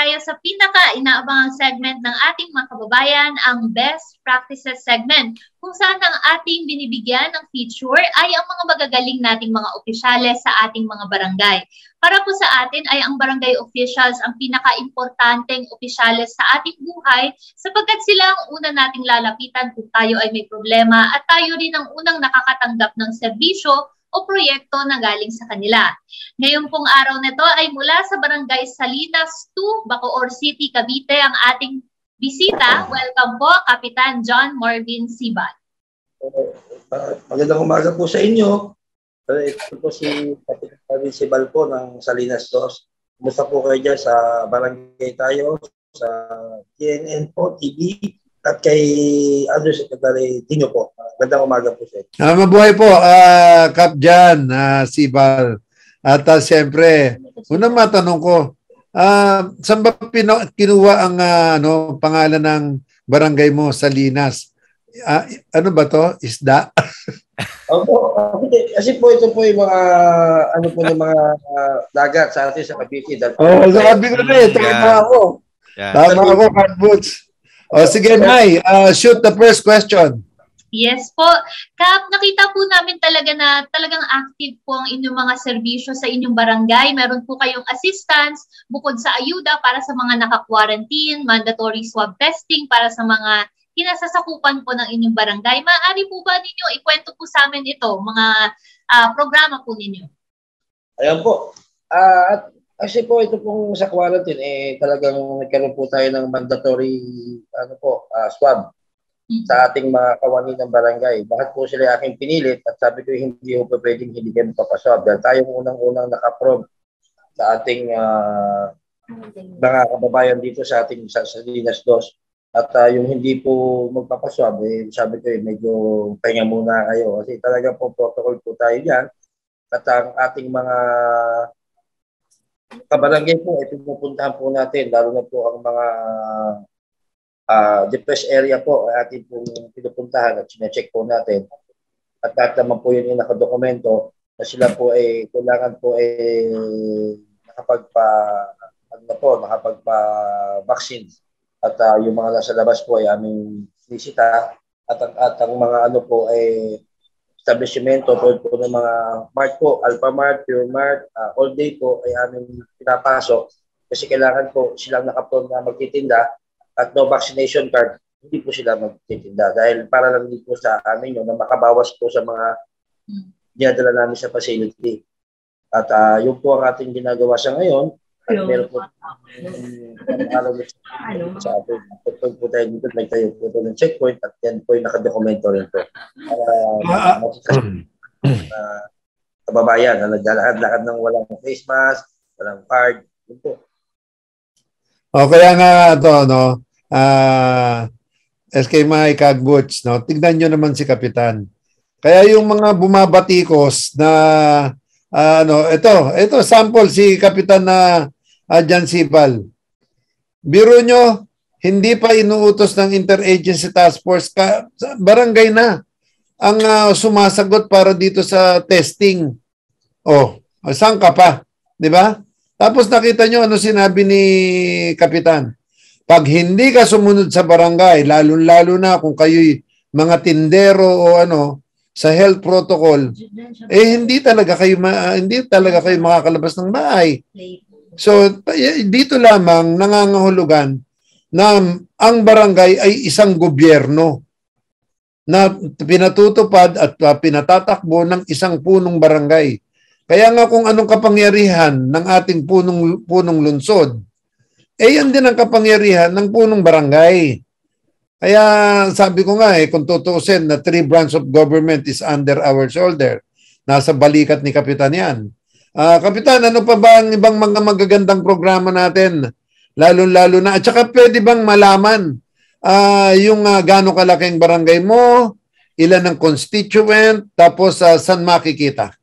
tayo sa pinaka-inaabangang segment ng ating mga kababayan, ang Best Practices segment, kung saan ang ating binibigyan ng feature ay ang mga magagaling nating mga opisyales sa ating mga barangay. Para po sa atin ay ang barangay officials ang pinaka-importanteng opisyales sa ating buhay sapagkat sila ang una nating lalapitan kung tayo ay may problema at tayo rin ang unang nakakatanggap ng serbisyo o proyekto na galing sa kanila. Ngayong pong araw na ito ay mula sa Barangay Salinas 2, Bacoor City, Cavite ang ating bisita. Welcome po, Kapitan John Marvin Sibal. Uh, magandang umaga po sa inyo. Uh, ito po si Kapitan Marvin Sibal po ng Salinas 2. Kumusta po kayo dyan sa barangay tayo, sa TNN po, TV, at kay Undersecretary Tino po. Magandang umaga po sa inyo. Uh, mabuhay po, uh, Kap Jan, uh, Sibal. At uh, siyempre, unang matanong ko, uh, saan ba pino, kinuha ang uh, ano, pangalan ng barangay mo sa Linas? Uh, ano ba to? Isda? Opo, kasi po ito po yung mga ano po ng mga uh, dagat sa atin sa Cavite. Oh, sabi ko na eh, tama ako. Yeah. Tama ako, Cat Boots. O sige, Nay, uh, shoot the first question. Yes po. Kap, nakita po namin talaga na talagang active po ang inyong mga serbisyo sa inyong barangay. Meron po kayong assistance bukod sa ayuda para sa mga naka-quarantine, mandatory swab testing para sa mga kinasasakupan po ng inyong barangay. Maaari po ba ninyo ikwento po sa amin ito, mga uh, programa po ninyo? Ayan po. Uh, at kasi po ito pong sa quarantine eh talagang nagkaroon po tayo ng mandatory ano po uh, swab mm-hmm. sa ating mga kawani ng barangay. Bakit po sila aking pinilit at sabi ko hindi po pwedeng hindi kayo magpapaswab dahil tayo unang-unang naka-approve sa ating uh, mga kababayan dito sa ating sa, sa Linas 2 at uh, yung hindi po magpapaswab eh, sabi ko eh, medyo pahinga muna kayo kasi talaga po protocol po tayo diyan at ang ating mga kabarangay po, ito pupuntahan po natin, lalo na po ang mga uh, depressed area po, ay atin pong pinupuntahan at sinecheck po natin. At lahat naman po yun yung nakadokumento na sila po ay kailangan po ay nakapagpa ano po, nakapagpa-vaccine. At uh, yung mga nasa labas po ay aming bisita at ang, at ang mga ano po ay establishmento tulad po ng mga mart po, Alpha Mart, Pure Mart, uh, all day po ay aming pinapasok kasi kailangan po silang nakaprone na magtitinda at no vaccination card, hindi po sila magtitinda. Dahil para lang din po sa amin yun na makabawas po sa mga dinadala namin sa facility. At uh, yun po ang ating ginagawa sa ngayon meron po alam ano sa atin. Pag po tayo dito, nagtayo po ito ng checkpoint at yan po yung nakadokumento rin po. Para uh, uh, kababayan na naglalakad-lakad ng walang face mask, walang card. Yun po. O kaya nga ito, no, uh, SK Mike Cagboots, no, tignan nyo naman si Kapitan. Kaya yung mga bumabatikos na uh, ano, ito, ito sample si Kapitan na Jan Sibal. Biro nyo, hindi pa inuutos ng Interagency Task Force, ka, barangay na ang uh, sumasagot para dito sa testing. Oh, saan ka pa? 'Di ba? Tapos nakita nyo ano sinabi ni Kapitan. Pag hindi ka sumunod sa barangay, lalo-lalo na kung kayo'y mga tindero o ano, sa health protocol, eh hindi talaga kayo ma- hindi talaga kayo makakalabas ng bahay. So, dito lamang nangangahulugan na ang barangay ay isang gobyerno na pinatutupad at uh, pinatatakbo ng isang punong barangay. Kaya nga kung anong kapangyarihan ng ating punong, punong lungsod, eh yan din ang kapangyarihan ng punong barangay. Kaya sabi ko nga eh, kung tutuusin na three branch of government is under our shoulder, nasa balikat ni Kapitan yan. Uh, Kapitan, ano pa ba ang ibang mga magagandang programa natin? Lalo-lalo na. At saka pwede bang malaman uh, yung uh, gano'ng kalaking barangay mo, ilan ang constituent, tapos uh, saan makikita?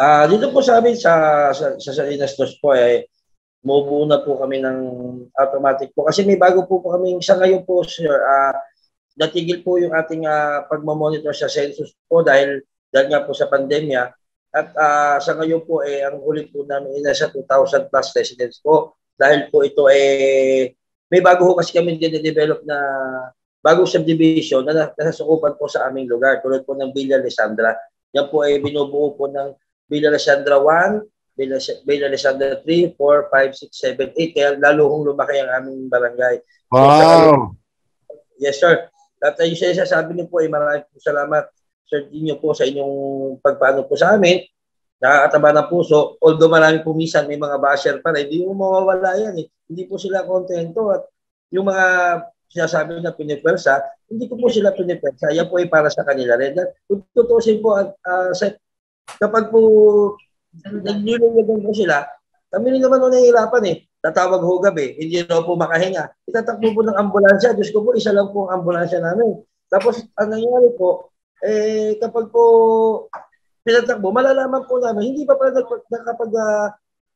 Uh, dito po sa amin sa, sa, sa Salinas Dos po, eh, mubuo na po kami ng automatic po. Kasi may bago po po kami sa ngayon po, sir, uh, natigil po yung ating uh, pagmamonitor sa census po dahil dahil nga po sa pandemya At uh, sa ngayon po, eh, ang ulit po namin ay nasa 2,000 plus residents po. Dahil po ito eh, may bago ho kasi kami din-develop na bagong subdivision na nasasukupan po sa aming lugar. Tulad po ng Villa Alessandra. Yan po ay binubuo po ng Villa Alessandra 1, Villa Alessandra 3, 4, 5, 6, 7, 8. Kaya lalo hong lumaki ang aming barangay. Wow! Yes, sir. At yung siya sabi niyo po ay maraming po salamat Sir Dino po sa inyong pagpaano po sa amin. Nakakataba ng puso. Although marami po minsan may mga basher pa rin, hindi mo mawawala yan eh. Hindi po sila kontento at yung mga sinasabi na pinipwersa, hindi ko po sila pinipwersa. Yan po ay para sa kanila rin. Kung tutusin po, uh, sa, kapag po nagluluwagan po sila, kami rin naman nahihirapan eh. Tatawag ho gabi, hindi na po makahinga. Itatakbo po ng ambulansya. Diyos ko po, isa lang po ang ambulansya namin. Tapos, ang nangyari po, eh, kapag po pinatakbo, malalaman po namin, hindi pa pala nakapag uh,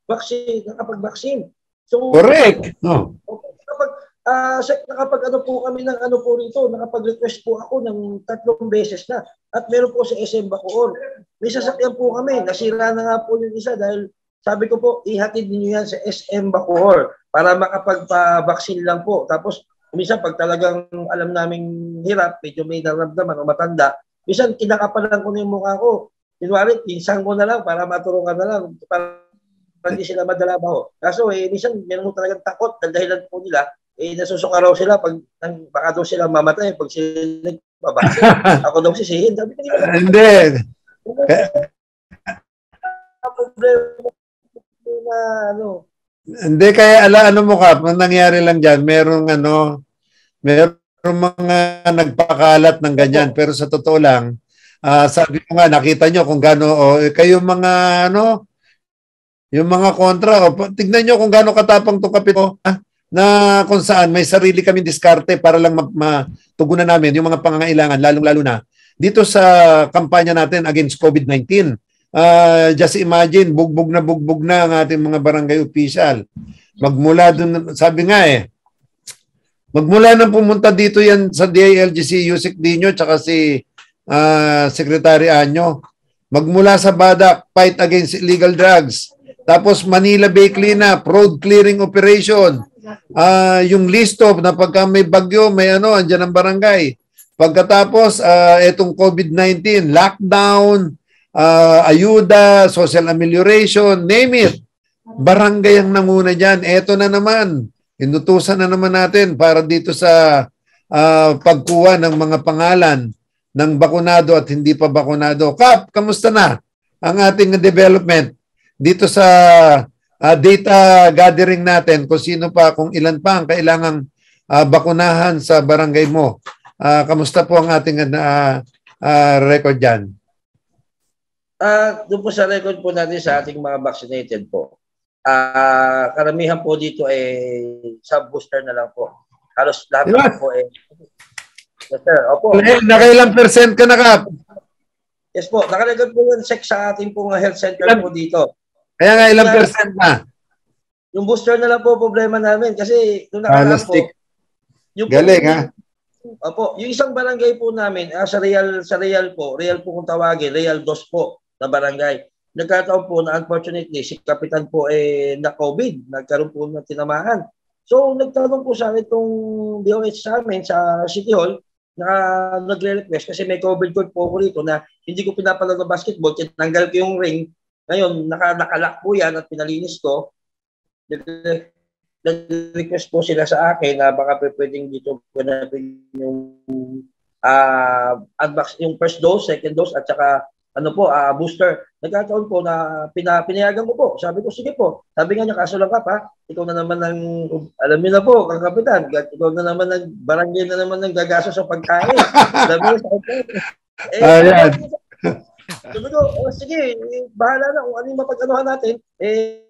vaccine, nakapag vaccine. So, Correct. No. Kapag uh, nakapag ano po kami ng ano po rito, nakapag-request po ako ng tatlong beses na. At meron po sa SM Bacoor. May sasakyan po kami, nasira na nga po yung isa dahil sabi ko po, ihatid niyo yan sa SM Bacoor para makapagpa-vaccine lang po. Tapos, minsan pag talagang alam naming hirap, medyo may naramdaman o matanda, minsan kinakapalan ko na yung mukha ko. Kunwari, pinsang ko na lang para matulungan na lang. Para hindi sila madala ba ho. Kaso eh, minsan meron mo talagang takot dahil dahilan po nila, eh nasusuka raw sila pag baka daw sila mamatay pag sila nagpabasa. Ako daw sisihin. Sabi ko, hindi. Na ano. Hindi kaya ala ano mo ka, ang nangyari lang diyan, merong ano, merong mga nagpakalat ng ganyan pero sa totoo lang, uh, sabi ko nga nakita nyo kung gaano oh, kayo mga ano, yung mga kontra, oh, tignan nyo kung gaano katapang tong kapito ah, na kung saan may sarili kami diskarte para lang matugunan namin yung mga pangangailangan lalong-lalo na dito sa kampanya natin against COVID-19 uh, just imagine, bugbog na bugbog na ang ating mga barangay official. Magmula dun, sabi nga eh, magmula nang pumunta dito yan sa DILGC, Yusik Dino, tsaka si uh, Secretary Anyo, magmula sa Badak, fight against illegal drugs. Tapos Manila Bay Cleanup, road clearing operation. Uh, yung list of na pagka may bagyo, may ano, andyan ang barangay. Pagkatapos, uh, itong COVID-19, lockdown, uh, ayuda, social amelioration, name it. Barangay ang nanguna dyan. Eto na naman. Inutusan na naman natin para dito sa uh, pagkuha ng mga pangalan ng bakunado at hindi pa bakunado. Kap, kamusta na ang ating development dito sa uh, data gathering natin kung sino pa, kung ilan pa ang kailangang uh, bakunahan sa barangay mo. Uh, kamusta po ang ating uh, uh, record dyan? Uh, doon po sa record po natin sa ating mga vaccinated po, uh, karamihan po dito ay eh, sub-booster na lang po. Halos lahat yeah. po eh. Yes, sir. Opo. Nakailang percent ka na, Kap? Yes po. Nakarecord po yung check sa ating pong health center ilang, po dito. Kaya nga ilang percent na? Yung booster na lang po problema namin kasi nung nakaraan po. Yung Galing, po, ha? Opo, yung isang barangay po namin, ah, sa Real sa Real po, Real po kung tawagin, Real Dos po na barangay. Nagkataon po na unfortunately si kapitan po eh na COVID, nagkaroon po ng tinamaan. So nagtanong po sa itong DOH sa amin sa City Hall na nagre-request kasi may COVID code po ako rito na hindi ko pinapalaro ng basketball, tinanggal ko yung ring. Ngayon, naka, nakalak po yan at pinalinis ko. Nag-request po sila sa akin na baka pwedeng dito po natin yung uh, unbox, yung first dose, second dose at saka ano po, uh, booster. Nagkataon po na pina, pinayagan ko po. Sabi ko, sige po. Sabi nga niya, kaso lang ka pa, ikaw na naman ng, alam niyo na po, kang kapitan, ikaw na naman ng, barangay na naman ng gagaso sa pagkain. Sabi ko sa kapitan. Eh, Ayan. Sabi ko, oh, sige, bahala na kung ano yung mapag-anuhan natin. Eh,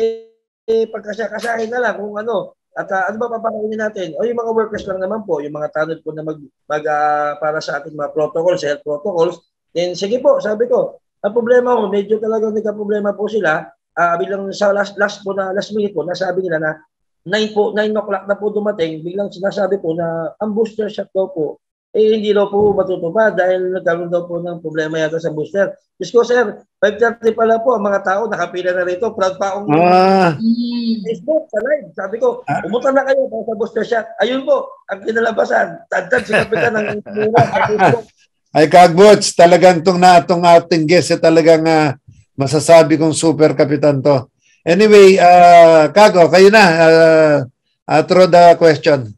eh, eh pagkasya-kasyahin na lang kung ano. At uh, ano ba papakainin natin? O yung mga workers lang naman po, yung mga tanod po na mag, mag uh, para sa ating mga protocols, health protocols, Then sige po, sabi ko, ang problema ko, medyo talaga nagka-problema po sila. Uh, bilang sa last, last po na, last minute po, nasabi nila na 9 po, 9 o'clock na po dumating, biglang sinasabi po na ang booster shot daw po eh hindi daw po matutupad dahil nagkaroon daw po ng problema yata sa booster. Diyos ko, sir, 5.30 pala po, ang mga tao nakapila na rito. Proud pa akong Ah, Facebook sa live. Sabi ko, Ah. pumunta na kayo para sa booster shot. Ayun po, ang kinalabasan. Tantad si Kapitan ng mura sa Facebook. Ay Kagbots, talagang tong na itong ating guest, eh, talagang ah, masasabi kong super kapitan to. Anyway, uh, Kago, kayo na. Uh, uh, throw the question.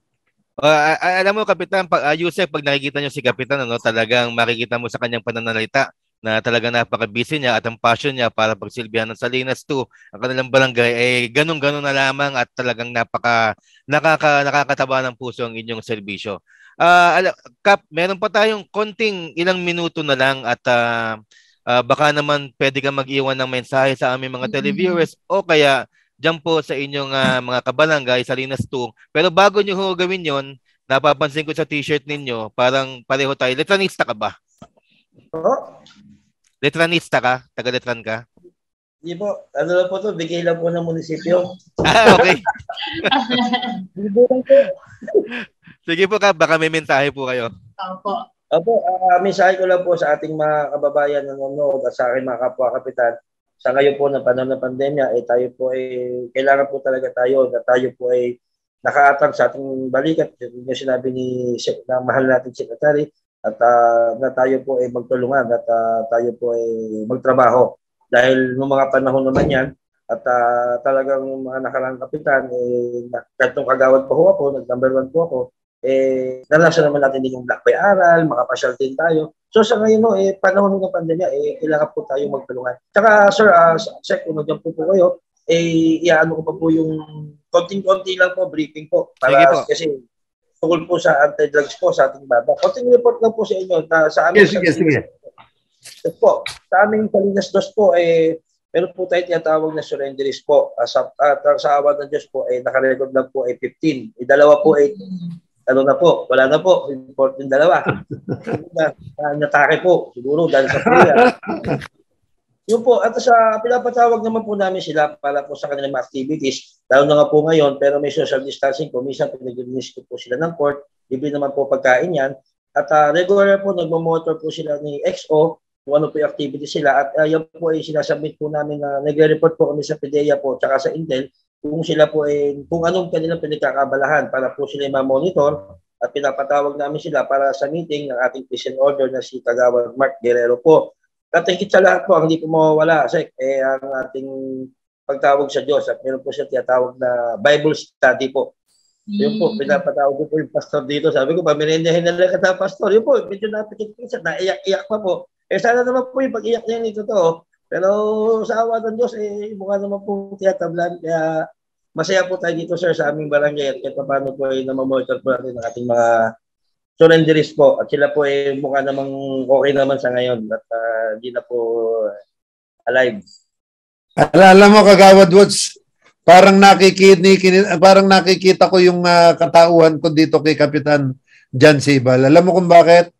Uh, alam mo Kapitan, pag uh, Yusef, pag nakikita niyo si Kapitan, ano, talagang makikita mo sa kanyang pananalita na talagang napaka-busy niya at ang passion niya para pagsilbihan ng Salinas 2, ang kanilang barangay eh ganun-ganun na lamang at talagang napaka nakaka nakakataba ng puso ang inyong serbisyo. Ah, uh, Kap, meron pa tayong konting ilang minuto na lang at uh, uh, baka naman pwede kang mag-iwan ng mensahe sa aming mga televiewers o kaya dyan po sa inyong uh, mga kabarangay, Salinas 2. Pero bago nyo ho gawin yon, napapansin ko sa t-shirt ninyo, parang pareho tayo. Letranista ka ba? Oo. Letranista ka? Taga-letran ka? Hindi po. Ano lang po to, bigay lang po ng munisipyo. Ah, okay. Sige po ka, baka may mensahe po kayo. Opo. Opo, uh, mensahe ko lang po sa ating mga kababayan na nanonood at sa aking mga kapwa kapitan. Sa ngayon po ng panahon ng pandemya, eh, tayo po ay kailangan po talaga tayo na tayo po ay nakaatang sa ating balikat. Yung sinabi ni na mahal nating secretary at uh, na tayo po ay magtulungan at uh, tayo po ay magtrabaho. Dahil noong mga panahon naman yan, at uh, talagang mga nakarang kapitan, eh, katong kagawad po ako, nag-number one po ako, eh, naranasan naman natin din yung Black Bay Aral, makapasyal din tayo. So sa ngayon, no, eh, panahon ng pandemya, eh, kailangan po tayo magtulungan. Tsaka, sir, uh, sec, kung nandiyan po po kayo, eh, iaano ko pa po yung konting-konti lang po, briefing po. Para, po. Kasi tungkol po sa anti-drugs po sa ating baba. Konting report lang po sa inyo. Na, sa amin, Sige, sige, sige. Yes po, sa aming Salinas Dos po, eh, meron po tayo tinatawag na surrenderist po. Uh, sa, uh, sa awa ng Diyos po, eh, nakarecord lang po ay 15. Eh, dalawa po ay ano na po, wala na po, report yung dalawa. na, uh, natake po, siguro dahil sa Korea. Yun po, at sa pinapatawag naman po namin sila para po sa kanilang activities, lalo na nga po ngayon, pero may social distancing po, minsan pinag-release po sila ng court, libre naman po pagkain yan, at uh, regular po, nagmo-motor po sila ni XO, kung ano po yung activity sila, at uh, yan po ay sinasubmit po namin na nagre-report po kami sa PDEA po, tsaka sa Intel, kung sila po ay, kung anong kanilang pinagkakabalahan para po sila ma-monitor, at pinapatawag namin sila para sa meeting ng ating prison order na si Kagawad Mark Guerrero po. At higit sa lahat po, ang hindi po mawawala, Sek, eh, ang ating pagtawag sa Diyos at meron po siya tinatawag na Bible study po. Yun po, pinapatawag ko po yung pastor dito. Sabi ko, pamirindahin na lang kita, pastor. Yun po, medyo napikit-pikit, naiyak-iyak pa po. Eh, sana naman po yung pag-iyak niya nito to. Pero sa awa ng Diyos, eh, mukha naman po tiyatablan. Kaya masaya po tayo dito, sir, sa aming barangay at kahit paano po ay namamonitor po natin ang ating mga surrenderist po. At sila po ay mukha namang okay naman sa ngayon at hindi uh, na po alive. Alala mo, Kagawad Woods, parang nakikita, parang nakikita ko yung uh, katauhan ko dito kay Kapitan Jan Sibal. Alam mo kung bakit?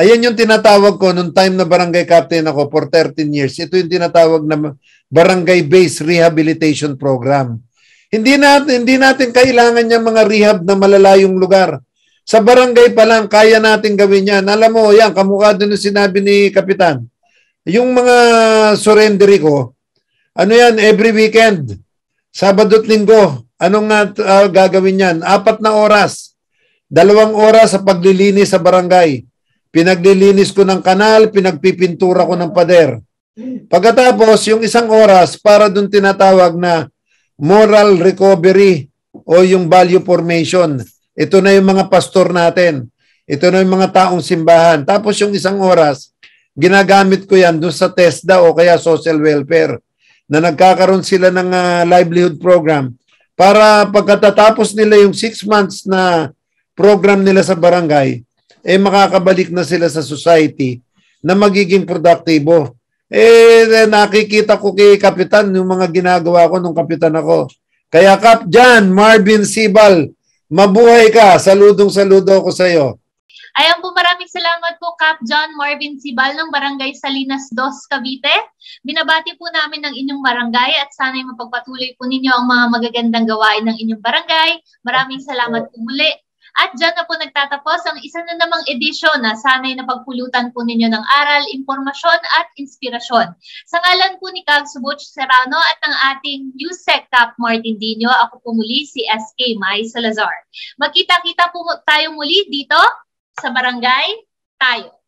Ayan yung tinatawag ko nung time na barangay captain ako for 13 years. Ito yung tinatawag na barangay-based rehabilitation program. Hindi natin hindi natin kailangan yung mga rehab na malalayong lugar. Sa barangay pa lang kaya natin gawin yan. Alam mo, yan kamukha din yung sinabi ni kapitan. Yung mga surrendery ko, ano yan every weekend, Sabado at Linggo. Anong uh, gagawin yan? Apat na oras. Dalawang oras sa paglilinis sa barangay. Pinaglilinis ko ng kanal, pinagpipintura ko ng pader. Pagkatapos, yung isang oras para dun tinatawag na moral recovery o yung value formation. Ito na yung mga pastor natin. Ito na yung mga taong simbahan. Tapos yung isang oras, ginagamit ko yan dun sa TESDA o kaya social welfare na nagkakaroon sila ng uh, livelihood program para pagkatapos nila yung six months na program nila sa barangay, eh makakabalik na sila sa society na magiging produktibo. Eh, nakikita ko kay Kapitan yung mga ginagawa ko nung Kapitan ako. Kaya Kap Jan, Marvin Sibal, mabuhay ka. Saludong saludo ako sa iyo. Ayan po, maraming salamat po Cap John Marvin Sibal ng Barangay Salinas Dos, Cavite. Binabati po namin ng inyong barangay at sana'y mapagpatuloy po ninyo ang mga magagandang gawain ng inyong barangay. Maraming salamat po muli. At dyan na po nagtatapos ang isa na namang edisyon na sanay na pagpulutan po ninyo ng aral, impormasyon at inspirasyon. Sa ngalan po ni Kag Subuch Serrano at ng ating USEC Cap Martin Dino, ako po muli si SK Mai Salazar. Magkita-kita po tayo muli dito sa Barangay Tayo.